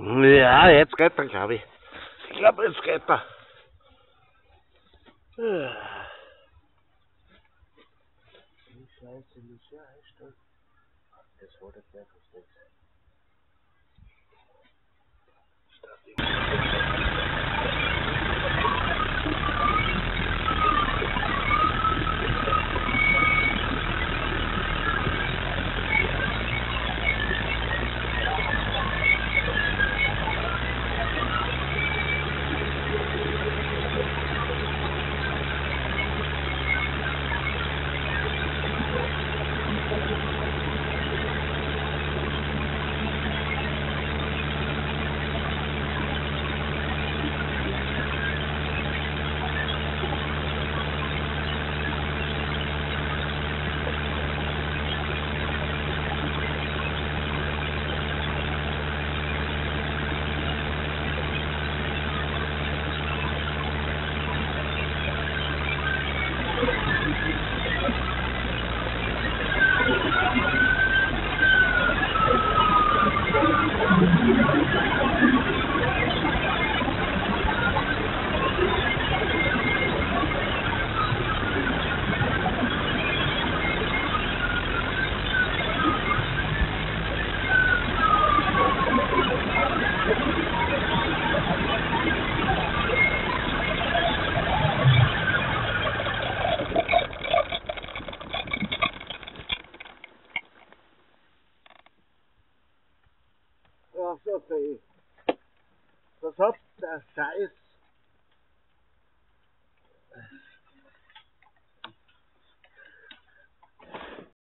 Ja, jetzt geht er, glaube ich. Ich glaube, jetzt geht er. Scheiße, nicht ja, Das war der Fertigste. خاصة إيه؟ خاصة السعيس